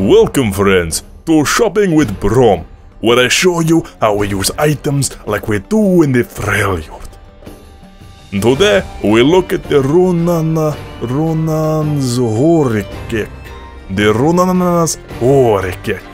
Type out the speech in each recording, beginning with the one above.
Welcome friends to Shopping with Braum, where I show you how we use items like we do in the Freljord. Today we look at the Runana Runans Horikek. The Runanas Horikek.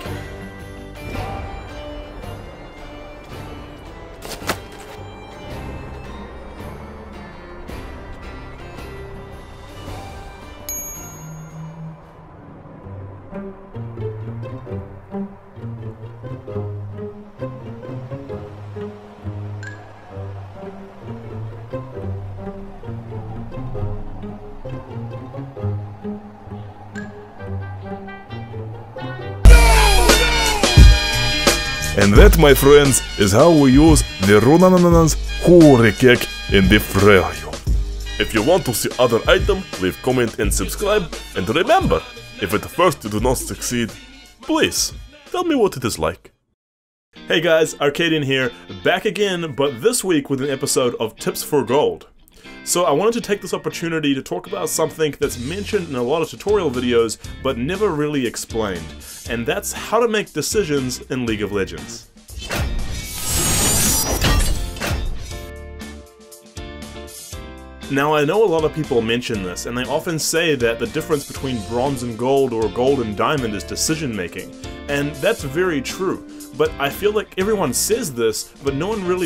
And that, my friends, is how we use the Runananas Horikek in the Freljord. If you want to see other item, leave comment and subscribe. And remember, if at first you do not succeed, please tell me what it is like. Hey guys, Arkadian here, back again, but this week with an episode of Tips for Gold. So I wanted to take this opportunity to talk about something that's mentioned in a lot of tutorial videos, but never really explained, and that's how to make decisions in League of Legends. Now, I know a lot of people mention this, and they often say that the difference between bronze and gold or gold and diamond is decision making. And that's very true, but I feel like everyone says this, but no one really